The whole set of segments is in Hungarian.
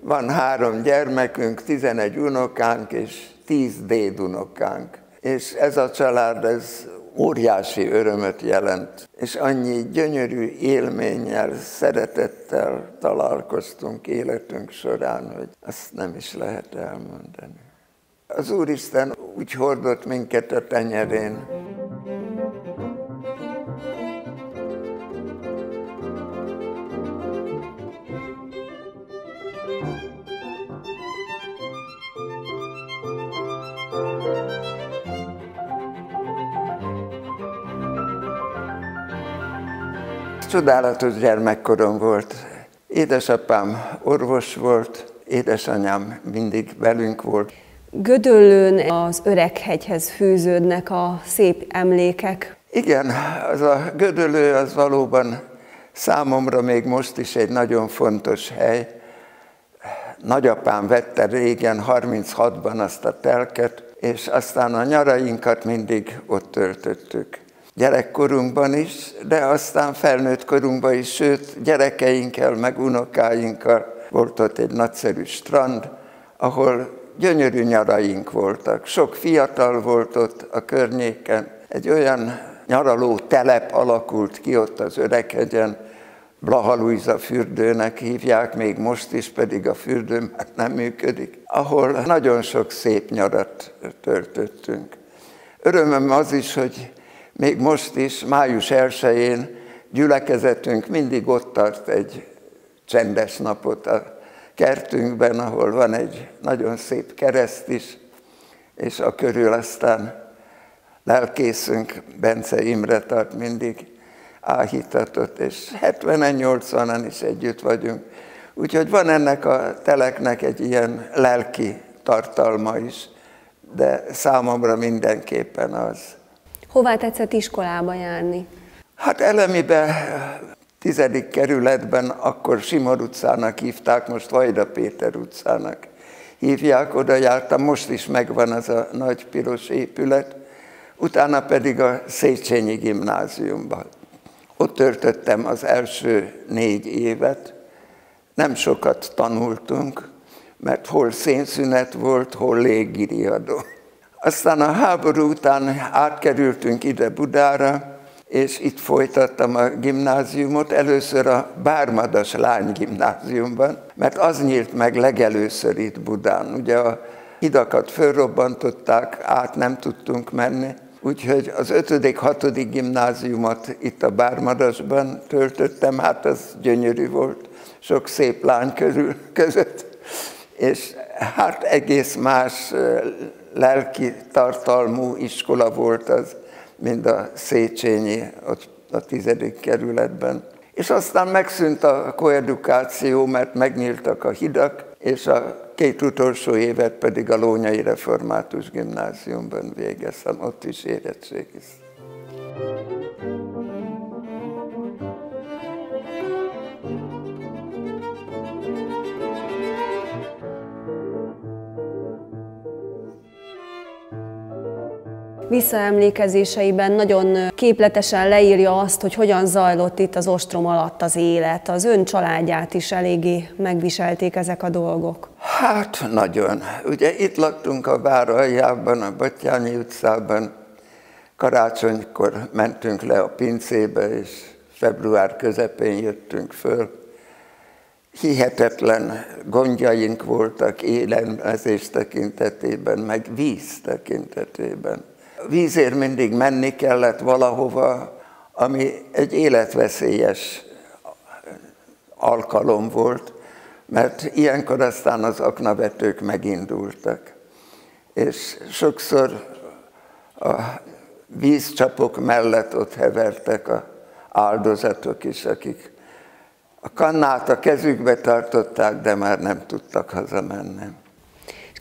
Van három gyermekünk, 11 unokánk és 10 dédunokánk. És ez a család, ez óriási örömöt jelent, és annyi gyönyörű élménnyel, szeretettel találkoztunk életünk során, hogy azt nem is lehet elmondani. Az Úristen úgy hordott minket a tenyerén, Csodálatos gyermekkorom volt. Édesapám orvos volt, édesanyám mindig velünk volt. Gödöllőn az Öreghegyhez fűződnek a szép emlékek. Igen, az a Gödöllő az valóban számomra még most is egy nagyon fontos hely. Nagyapám vette régen, 36-ban azt a telket, és aztán a nyarainkat mindig ott töltöttük gyerekkorunkban is, de aztán felnőtt korunkban is, sőt gyerekeinkkel, meg unokáinkkal volt ott egy nagyszerű strand, ahol gyönyörű nyaraink voltak. Sok fiatal volt ott a környéken, egy olyan nyaraló telep alakult ki ott az Öreghegyen, Blaha Luisa fürdőnek hívják, még most is pedig a fürdő már nem működik, ahol nagyon sok szép nyarat töltöttünk. Örömöm az is, hogy még most is, május 1-én gyülekezetünk mindig ott tart egy csendes napot a kertünkben, ahol van egy nagyon szép kereszt is, és a körül aztán lelkészünk, Bence Imre tart mindig áhítatot, és 70-80-an is együtt vagyunk. Úgyhogy van ennek a teleknek egy ilyen lelki tartalma is, de számomra mindenképpen az. Hová tetszett iskolába járni? Hát elemibe tizedik kerületben, akkor Simor utcának hívták, most Vajda Péter utcának hívják, oda jártam, most is megvan az a nagy piros épület, utána pedig a Széchenyi gimnáziumban. Ott töltöttem az első négy évet, nem sokat tanultunk, mert hol szénszünet volt, hol léggiriadó. Aztán a háború után átkerültünk ide Budára, és itt folytattam a gimnáziumot, először a Bármadas Lány gimnáziumban, mert az nyílt meg legelőször itt Budán. Ugye a hidakat fölrobbantották, át nem tudtunk menni, úgyhogy az 5.-6. gimnáziumot itt a Bármadasban töltöttem, hát az gyönyörű volt, sok szép lány körül között, és hát egész más lelki tartalmú iskola volt az, mint a Széchenyi, a tizedik kerületben. És aztán megszűnt a koedukáció, mert megnyíltak a hidak, és a két utolsó évet pedig a Lónyai Református Gimnáziumban végeztem, ott is érettségiztem. Visszaemlékezéseiben nagyon képletesen leírja azt, hogy hogyan zajlott itt az ostrom alatt az élet. Az ön családját is eléggé megviselték ezek a dolgok. Hát nagyon. Ugye itt laktunk a vár aljában, a Batyányi utcában, karácsonykor mentünk le a pincébe, és február közepén jöttünk föl. Hihetetlen gondjaink voltak élelmezés tekintetében, meg víz tekintetében vízért mindig menni kellett valahova, ami egy életveszélyes alkalom volt, mert ilyenkor aztán az aknavetők megindultak. És sokszor a vízcsapok mellett ott hevertek a áldozatok is, akik a kannát a kezükbe tartották, de már nem tudtak hazamenni.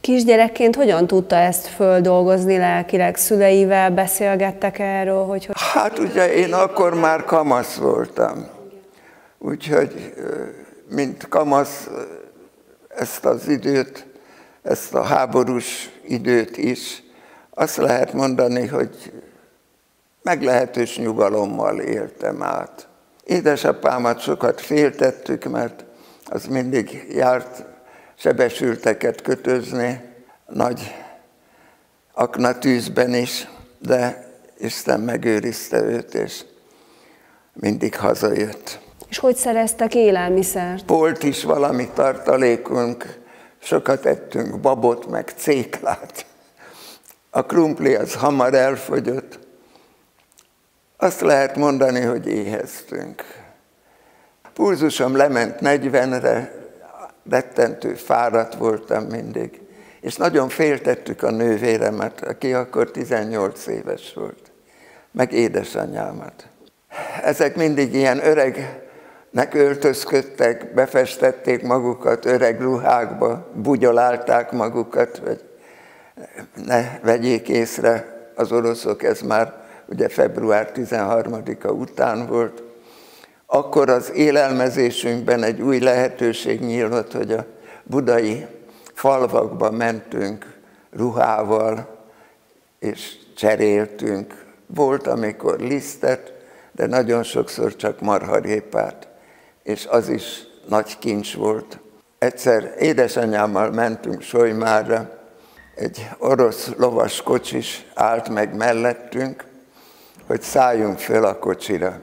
Kisgyerekként hogyan tudta ezt földolgozni lelkileg? Szüleivel beszélgettek erről? Hogy... Hát ugye én akkor már kamasz voltam. Úgyhogy, mint kamasz, ezt az időt, ezt a háborús időt is, azt lehet mondani, hogy meglehetős nyugalommal éltem át. Édesapámat sokat féltettük, mert az mindig járt sebesülteket kötözni, nagy aknatűzben is, de Isten megőrizte őt, és mindig hazajött. És hogy szereztek élelmiszert? Volt is valami tartalékunk, sokat ettünk babot, meg céklát. A krumpli az hamar elfogyott. Azt lehet mondani, hogy éheztünk. Pulzusom lement 40-re, rettentő fáradt voltam mindig. És nagyon féltettük a nővéremet, aki akkor 18 éves volt, meg édesanyámat. Ezek mindig ilyen öregnek öltözködtek, befestették magukat öreg ruhákba, bugyolálták magukat, hogy ne vegyék észre az oroszok, ez már ugye február 13-a után volt. Akkor az élelmezésünkben egy új lehetőség nyílt, hogy a budai falvakba mentünk ruhával, és cseréltünk. Volt, amikor lisztet, de nagyon sokszor csak marharépát, és az is nagy kincs volt. Egyszer édesanyámmal mentünk Solymárra, egy orosz lovas kocsis állt meg mellettünk, hogy szálljunk föl a kocsira.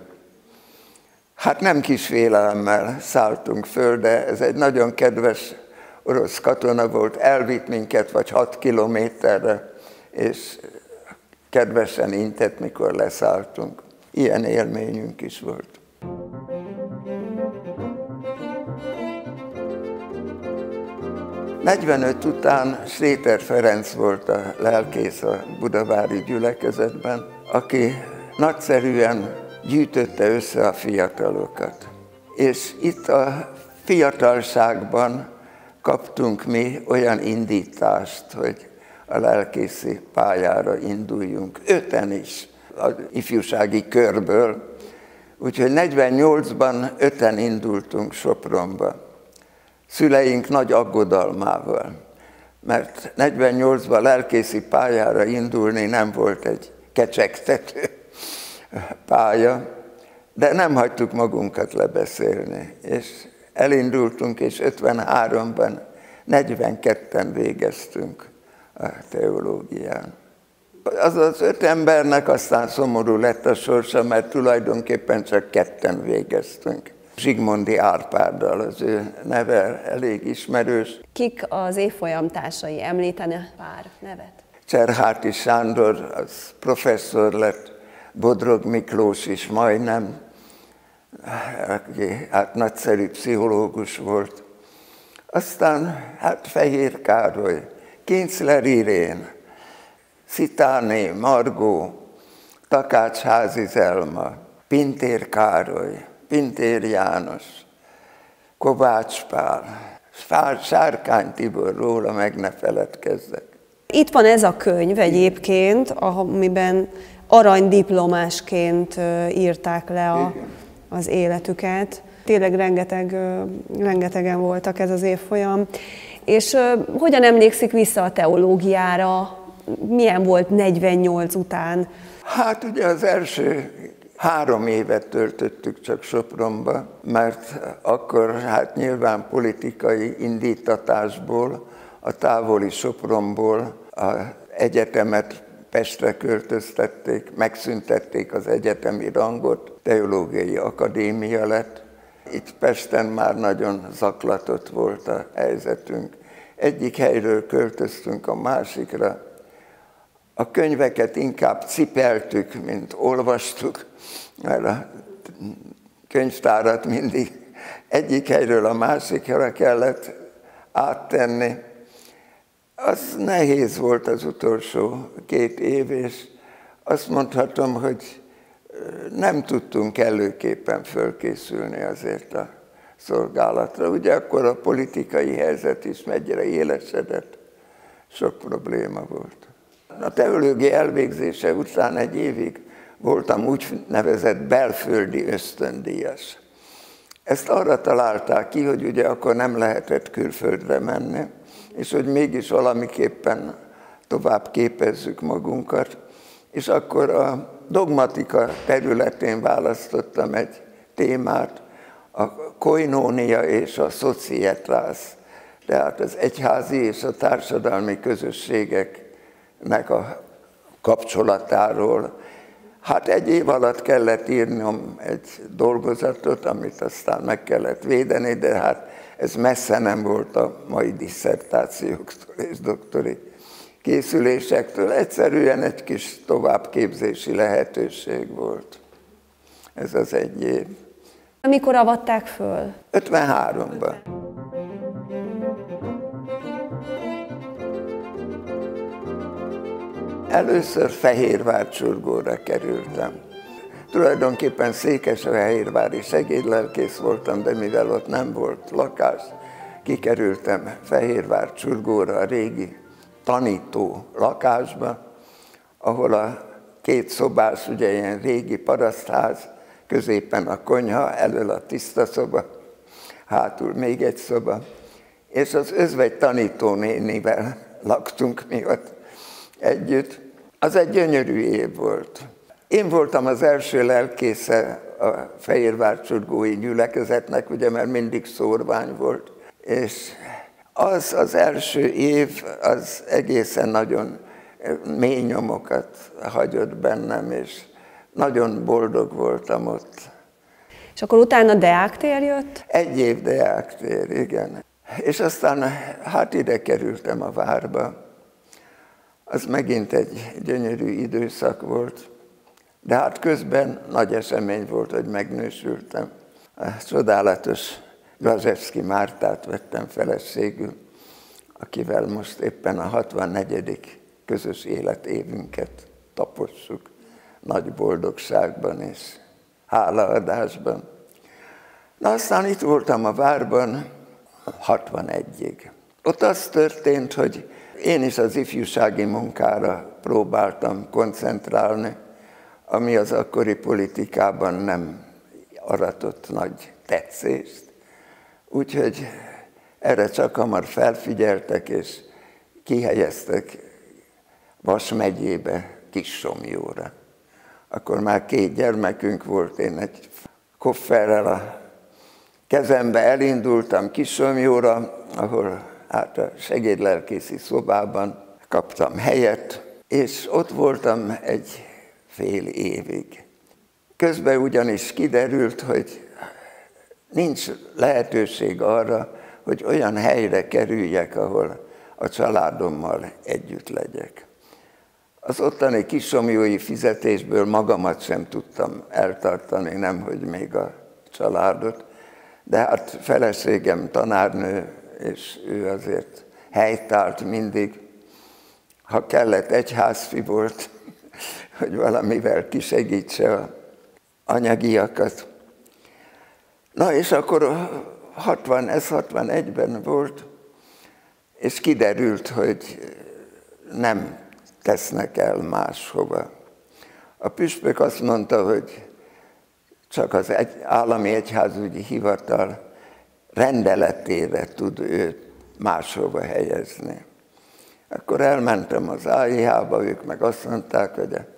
Hát nem kis félelemmel szálltunk föl, de ez egy nagyon kedves orosz katona volt, elvitt minket vagy hat kilométerre, és kedvesen intett, mikor leszálltunk. Ilyen élményünk is volt. 45 után Sréter Ferenc volt a lelkész a budavári gyülekezetben, aki nagyszerűen gyűjtötte össze a fiatalokat. És itt a fiatalságban kaptunk mi olyan indítást, hogy a lelkészi pályára induljunk, öten is az ifjúsági körből. Úgyhogy 48-ban öten indultunk Sopronba szüleink nagy aggodalmával, mert 48-ban lelkészi pályára indulni nem volt egy kecsegtető pálya, de nem hagytuk magunkat lebeszélni, és elindultunk, és 53-ban 42-en végeztünk a teológián. Az az öt embernek aztán szomorú lett a sorsa, mert tulajdonképpen csak ketten végeztünk. Zsigmondi Árpáddal, az ő neve elég ismerős. Kik az évfolyam társai? Említene pár nevet? Cserháti Sándor, az professzor lett, Bodrog Miklós is majdnem, aki hát nagyszerű pszichológus volt. Aztán hát Fehér Károly, Kincler Irén, Szitáné, Margó, Takács Házi Zelma, Pintér Károly, Pintér János, Kovács Pál, Sárkány Tibor, róla meg ne feledkezzek. Itt van ez a könyv egyébként, amiben aranydiplomásként írták le a, az életüket. Tényleg rengeteg, rengetegen voltak ez az évfolyam. És hogyan emlékszik vissza a teológiára? Milyen volt 48 után? Hát ugye az első Három évet töltöttük csak Sopronba, mert akkor hát nyilván politikai indítatásból, a távoli Sopronból a egyetemet Pestre költöztették, megszüntették az egyetemi rangot, teológiai akadémia lett. Itt Pesten már nagyon zaklatott volt a helyzetünk. Egyik helyről költöztünk a másikra. A könyveket inkább cipeltük, mint olvastuk mert a könyvtárat mindig egyik helyről a másikra kellett áttenni. Az nehéz volt az utolsó két év, és azt mondhatom, hogy nem tudtunk előképpen fölkészülni azért a szolgálatra. Ugye akkor a politikai helyzet is megyre élesedett, sok probléma volt. A teológia elvégzése után egy évig voltam úgy nevezett belföldi ösztöndíjas. Ezt arra találták ki, hogy ugye akkor nem lehetett külföldre menni, és hogy mégis valamiképpen tovább képezzük magunkat. És akkor a dogmatika területén választottam egy témát, a koinónia és a szocietrász tehát az egyházi és a társadalmi közösségeknek a kapcsolatáról. Hát egy év alatt kellett írnom egy dolgozatot, amit aztán meg kellett védeni, de hát ez messze nem volt a mai diszertációktól és doktori készülésektől. Egyszerűen egy kis továbbképzési lehetőség volt. Ez az egy év. Mikor avatták föl? 53-ban. Először Fehérvár kerültem. Tulajdonképpen Székesfehérvári segédlelkész voltam, de mivel ott nem volt lakás, kikerültem Fehérvár Csurgóra, a régi tanító lakásba, ahol a két szobás, ugye ilyen régi parasztház, középen a konyha, elől a tiszta szoba, hátul még egy szoba, és az özvegy tanítónénivel laktunk mi ott együtt. Az egy gyönyörű év volt. Én voltam az első lelkésze a Fehérvár Csurgói gyülekezetnek, ugye, mert mindig szórvány volt, és az az első év, az egészen nagyon mély nyomokat hagyott bennem, és nagyon boldog voltam ott. És akkor utána Deáktér jött? Egy év Deáktér, igen. És aztán hát ide kerültem a várba. Az megint egy gyönyörű időszak volt, de hát közben nagy esemény volt, hogy megnősültem. Csodálatos Gazevszki Mártát vettem feleségül, akivel most éppen a 64. közös életévünket tapossuk nagy boldogságban és hálaadásban. Na aztán itt voltam a várban 61-ig. Ott az történt, hogy én is az ifjúsági munkára próbáltam koncentrálni, ami az akkori politikában nem aratott nagy tetszést. Úgyhogy erre csak hamar felfigyeltek, és kihelyeztek Vas megyébe, Kissomjóra. Akkor már két gyermekünk volt, én egy kofferrel a kezembe elindultam Kissomjóra, ahol hát a segédlelkészi szobában kaptam helyet, és ott voltam egy fél évig. Közben ugyanis kiderült, hogy nincs lehetőség arra, hogy olyan helyre kerüljek, ahol a családommal együtt legyek. Az ottani kisomjói fizetésből magamat sem tudtam eltartani, nem hogy még a családot, de hát feleségem tanárnő, és ő azért helytált mindig. Ha kellett, egyházfi volt, hogy valamivel kisegítse a anyagiakat. Na és akkor 60, ez 61-ben volt, és kiderült, hogy nem tesznek el máshova. A püspök azt mondta, hogy csak az egy, állami egyházügyi hivatal rendeletére tud őt máshova helyezni. Akkor elmentem az AIH-ba, ők meg azt mondták, hogy a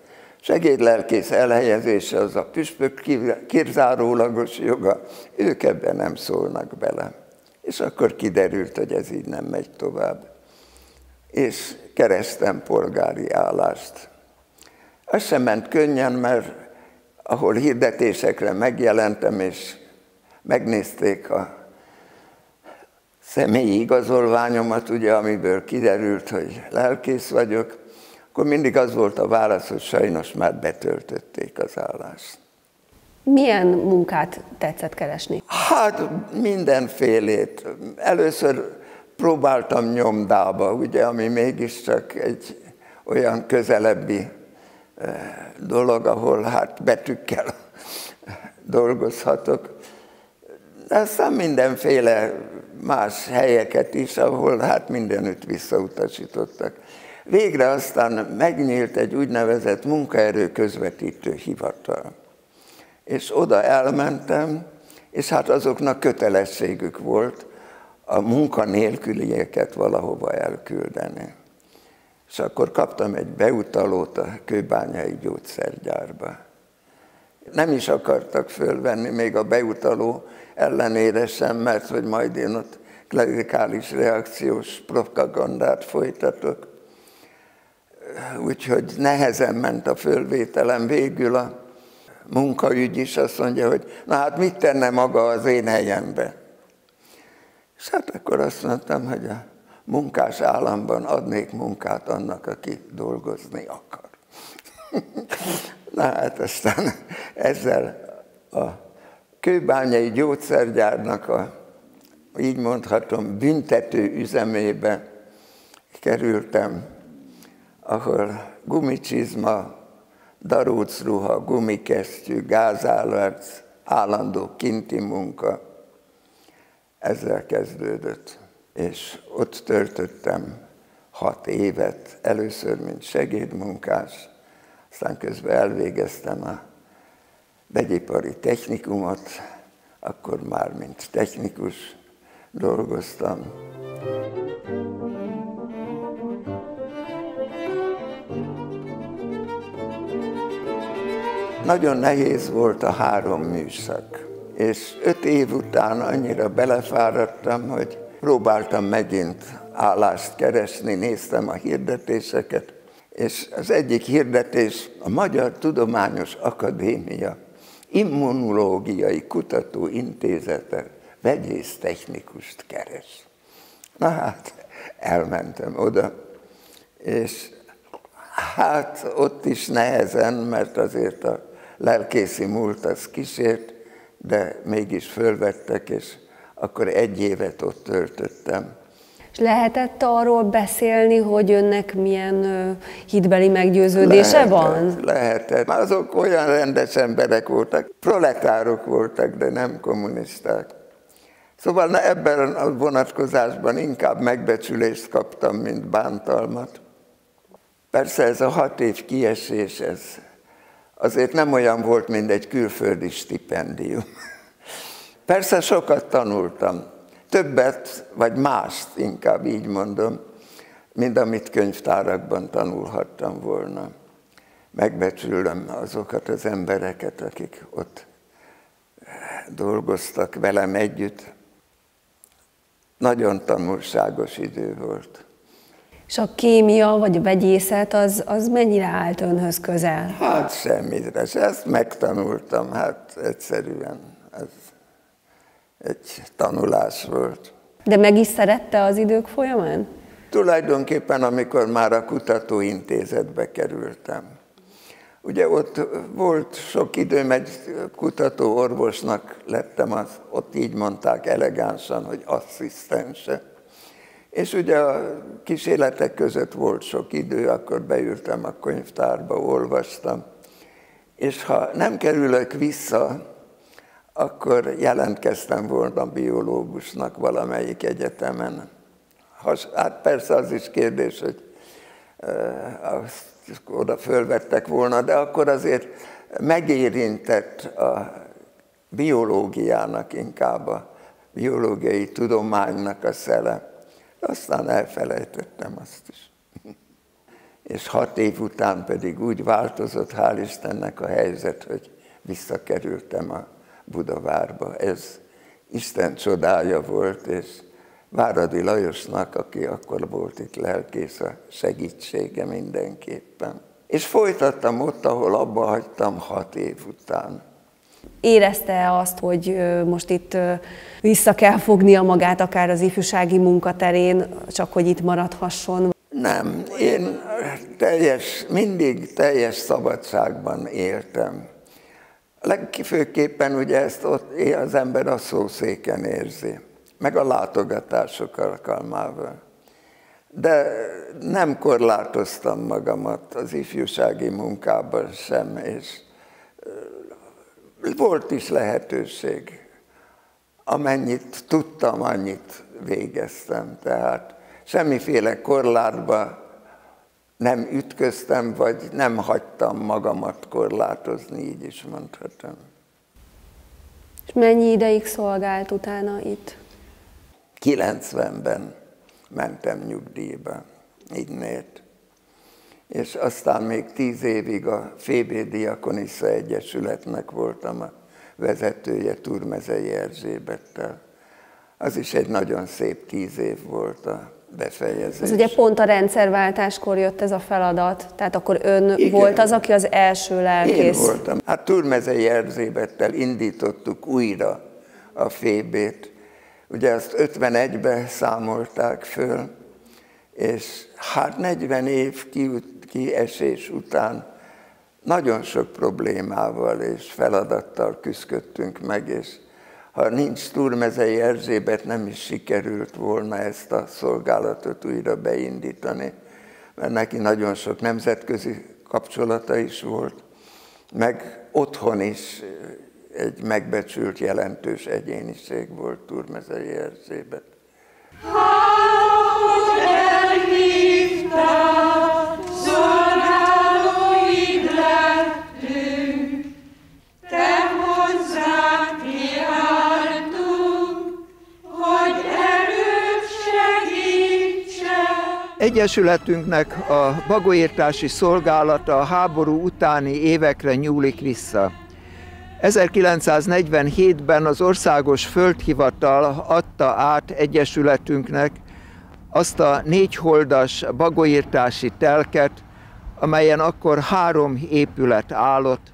segédlelkész elhelyezése az a püspök kirzárólagos joga, ők ebben nem szólnak bele. És akkor kiderült, hogy ez így nem megy tovább. És kerestem polgári állást. Ez sem ment könnyen, mert ahol hirdetésekre megjelentem, és megnézték a személyi igazolványomat, ugye, amiből kiderült, hogy lelkész vagyok, akkor mindig az volt a válasz, hogy sajnos már betöltötték az állást. Milyen munkát tetszett keresni? Hát mindenfélét. Először próbáltam nyomdába, ugye, ami mégiscsak egy olyan közelebbi eh, dolog, ahol hát betűkkel dolgozhatok. De aztán mindenféle más helyeket is, ahol hát mindenütt visszautasítottak. Végre aztán megnyílt egy úgynevezett munkaerő közvetítő hivatal. És oda elmentem, és hát azoknak kötelességük volt a munkanélkülieket valahova elküldeni. És akkor kaptam egy beutalót a kőbányai gyógyszergyárba. Nem is akartak fölvenni még a beutaló ellenére sem, mert hogy majd én ott klerikális reakciós propagandát folytatok. Úgyhogy nehezen ment a fölvételem. Végül a munkaügy is azt mondja, hogy na hát mit tenne maga az én helyembe? És hát akkor azt mondtam, hogy a munkás államban adnék munkát annak, aki dolgozni akar. Na hát aztán ezzel a kőbányai gyógyszergyárnak a, így mondhatom, büntető üzemébe kerültem, ahol gumicsizma, darucruha, gumikesztyű, gázállarc, állandó kinti munka, ezzel kezdődött. És ott töltöttem hat évet, először mint segédmunkás, aztán közben elvégeztem a vegyipari technikumot, akkor már mint technikus dolgoztam. Nagyon nehéz volt a három műszak, és öt év után annyira belefáradtam, hogy próbáltam megint állást keresni, néztem a hirdetéseket, és az egyik hirdetés a Magyar Tudományos Akadémia Immunológiai Kutatóintézete vegyész technikust keres. Na hát, elmentem oda, és hát ott is nehezen, mert azért a lelkészi múlt az kísért, de mégis fölvettek, és akkor egy évet ott töltöttem. És lehetett arról beszélni, hogy önnek milyen hitbeli meggyőződése lehetett, van? Lehetett. Azok olyan rendes emberek voltak, proletárok voltak, de nem kommunisták. Szóval na, ebben a vonatkozásban inkább megbecsülést kaptam, mint bántalmat. Persze ez a hat év kiesés, ez azért nem olyan volt, mint egy külföldi stipendium. Persze sokat tanultam, többet, vagy mást, inkább így mondom, mint amit könyvtárakban tanulhattam volna. Megbecsülöm azokat az embereket, akik ott dolgoztak velem együtt. Nagyon tanulságos idő volt. És a kémia vagy a vegyészet az, az mennyire állt önhöz közel? Hát semmire, ezt megtanultam, hát egyszerűen. Ez egy tanulás volt. De meg is szerette az idők folyamán? Tulajdonképpen, amikor már a kutatóintézetbe kerültem. Ugye ott volt sok időm, egy kutató orvosnak lettem, az, ott így mondták elegánsan, hogy asszisztense. És ugye a kísérletek között volt sok idő, akkor beültem a könyvtárba, olvastam. És ha nem kerülök vissza, akkor jelentkeztem volna biológusnak valamelyik egyetemen. Hát persze az is kérdés, hogy azt oda fölvettek volna, de akkor azért megérintett a biológiának inkább, a biológiai tudománynak a szele. Aztán elfelejtettem azt is. És hat év után pedig úgy változott, hál' Istennek a helyzet, hogy visszakerültem a Budavárba. Ez Isten csodája volt, és Váradi Lajosnak, aki akkor volt itt lelkész, a segítsége mindenképpen. És folytattam ott, ahol abba hagytam hat év után. Érezte azt, hogy most itt vissza kell fognia magát akár az ifjúsági munkaterén, csak hogy itt maradhasson? Nem, én teljes, mindig teljes szabadságban éltem. Legfőképpen ugye ezt ott az ember a szószéken érzi, meg a látogatások alkalmával. De nem korlátoztam magamat az ifjúsági munkában sem, és volt is lehetőség. Amennyit tudtam, annyit végeztem. Tehát semmiféle korlátba nem ütköztem, vagy nem hagytam magamat korlátozni, így is mondhatom. És mennyi ideig szolgált utána itt? 90-ben mentem nyugdíjba, innét. És aztán még tíz évig a Fébé Diakonisza Egyesületnek voltam a vezetője Turmezei Erzsébettel. Az is egy nagyon szép tíz év volt a befejezés. Ez ugye pont a rendszerváltáskor jött ez a feladat, tehát akkor ön Igen. volt az, aki az első lelkész. Én voltam. Hát Turmezei Erzsébettel indítottuk újra a fébét. Ugye azt 51-ben számolták föl, és hát 40 év kiesés után nagyon sok problémával és feladattal küzdöttünk meg, és ha nincs Turmezei Erzsébet, nem is sikerült volna ezt a szolgálatot újra beindítani, mert neki nagyon sok nemzetközi kapcsolata is volt, meg otthon is egy megbecsült, jelentős egyéniség volt Turmezei Erzsébet. Hogy elhívtál, Egyesületünknek a bagoírtási szolgálata a háború utáni évekre nyúlik vissza. 1947-ben az Országos Földhivatal adta át Egyesületünknek azt a négyholdas bagoírtási telket, amelyen akkor három épület állott,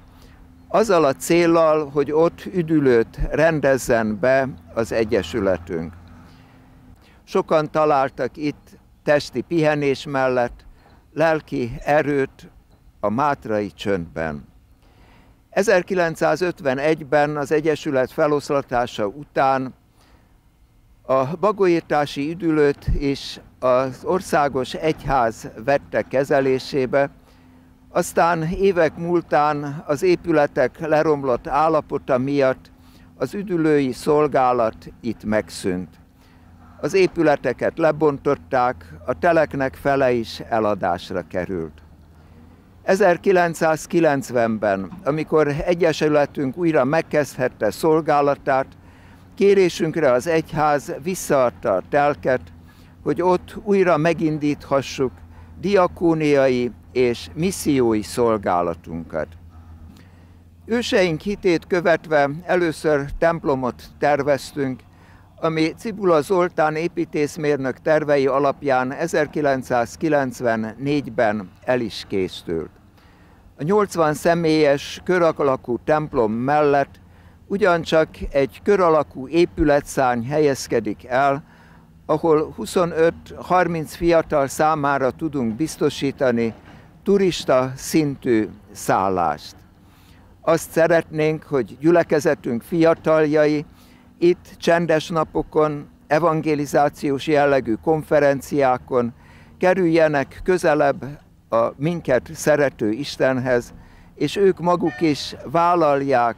azzal a céllal, hogy ott üdülőt rendezzen be az Egyesületünk. Sokan találtak itt testi pihenés mellett lelki erőt a mátrai csöndben. 1951-ben az Egyesület feloszlatása után a bagoírtási üdülőt és az országos egyház vette kezelésébe, aztán évek múltán az épületek leromlott állapota miatt az üdülői szolgálat itt megszűnt. Az épületeket lebontották, a teleknek fele is eladásra került. 1990-ben, amikor Egyesületünk újra megkezdhette szolgálatát, kérésünkre az egyház visszaadta a telket, hogy ott újra megindíthassuk diakóniai és missziói szolgálatunkat. Őseink hitét követve először templomot terveztünk, ami Cibula Zoltán építészmérnök tervei alapján 1994-ben el is készült. A 80 személyes köralakú templom mellett ugyancsak egy köralakú épületszárny helyezkedik el, ahol 25-30 fiatal számára tudunk biztosítani turista szintű szállást. Azt szeretnénk, hogy gyülekezetünk fiataljai itt csendes napokon, evangelizációs jellegű konferenciákon kerüljenek közelebb a minket szerető Istenhez, és ők maguk is vállalják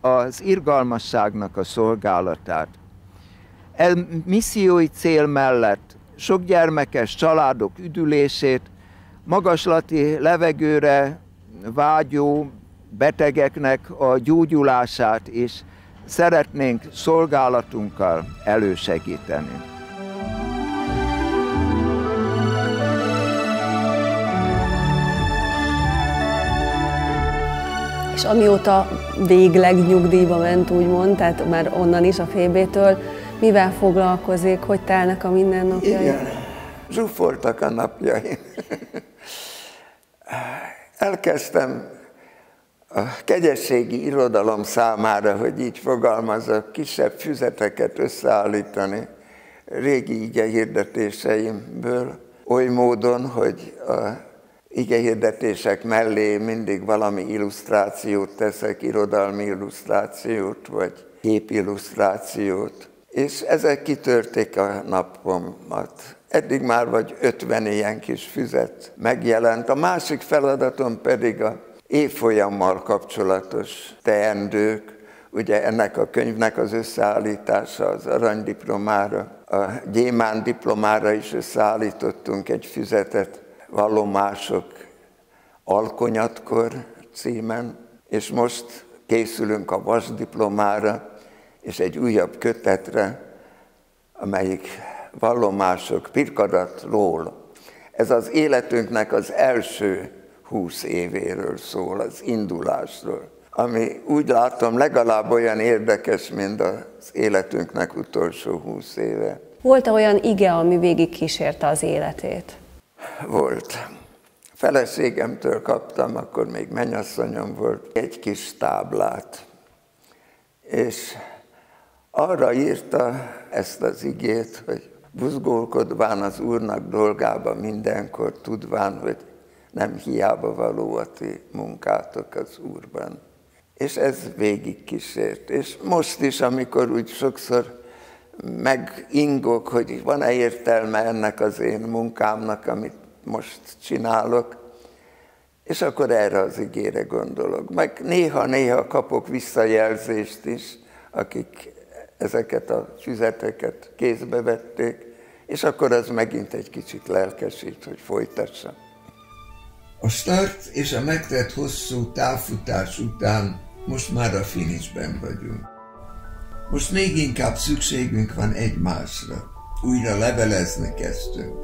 az irgalmasságnak a szolgálatát. E missziói cél mellett sok gyermekes családok üdülését, magaslati levegőre vágyó betegeknek a gyógyulását is szeretnénk szolgálatunkkal elősegíteni. És amióta végleg nyugdíjba ment, úgymond, tehát már onnan is a fébétől, mivel foglalkozik, hogy telnek a mindennapjai? Igen, zsúfoltak a napjaim. Elkezdtem a kegyességi irodalom számára, hogy így fogalmazok, kisebb füzeteket összeállítani régi ige hirdetéseimből, oly módon, hogy a ige hirdetések mellé mindig valami illusztrációt teszek, irodalmi illusztrációt, vagy képillusztrációt, és ezek kitörték a napomat. Eddig már vagy 50 ilyen kis füzet megjelent. A másik feladatom pedig a évfolyammal kapcsolatos teendők, ugye ennek a könyvnek az összeállítása az aranydiplomára, a gyémán diplomára is összeállítottunk egy füzetet, vallomások alkonyatkor címen, és most készülünk a vasdiplomára, és egy újabb kötetre, amelyik vallomások pirkadatról. Ez az életünknek az első húsz évéről szól, az indulásról. ami úgy látom legalább olyan érdekes, mint az életünknek utolsó húsz éve. Volt-e olyan ige, ami végig kísérte az életét? Volt. Feleségemtől kaptam, akkor még mennyasszonyom volt, egy kis táblát. És arra írta ezt az igét, hogy buzgolkodván az Úrnak dolgába mindenkor, tudván, hogy nem hiába való a ti munkátok az Úrban. És ez végig kísért. És most is, amikor úgy sokszor megingok, hogy van-e értelme ennek az én munkámnak, amit most csinálok, és akkor erre az igére gondolok. Meg néha-néha kapok visszajelzést is, akik ezeket a füzeteket kézbe vették, és akkor az megint egy kicsit lelkesít, hogy folytassam. A start és a megtett hosszú távfutás után most már a finishben vagyunk. Most még inkább szükségünk van egymásra. Újra levelezni kezdtünk.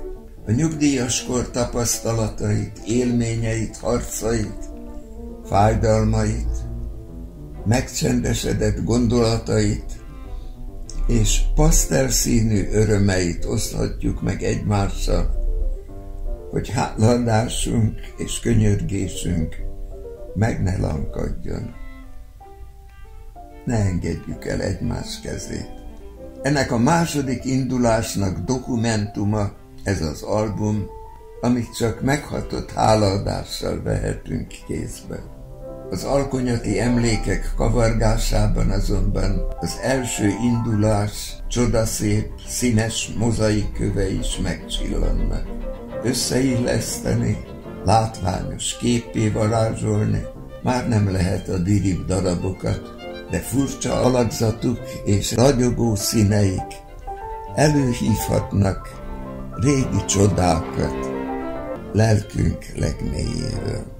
A nyugdíjaskor tapasztalatait, élményeit, harcait, fájdalmait, megcsendesedett gondolatait és pasztelszínű örömeit oszthatjuk meg egymással, hogy háladásunk és könyörgésünk meg ne lankadjon. Ne engedjük el egymás kezét. Ennek a második indulásnak dokumentuma ez az album, amit csak meghatott hálaadással vehetünk kézbe. Az alkonyati emlékek kavargásában azonban az első indulás csodaszép, színes mozaik köve is megcsillannak. Összeilleszteni, látványos képé varázsolni, már nem lehet a dirib darabokat, de furcsa alakzatuk és ragyogó színeik előhívhatnak régi csodákat lelkünk legmélyéről.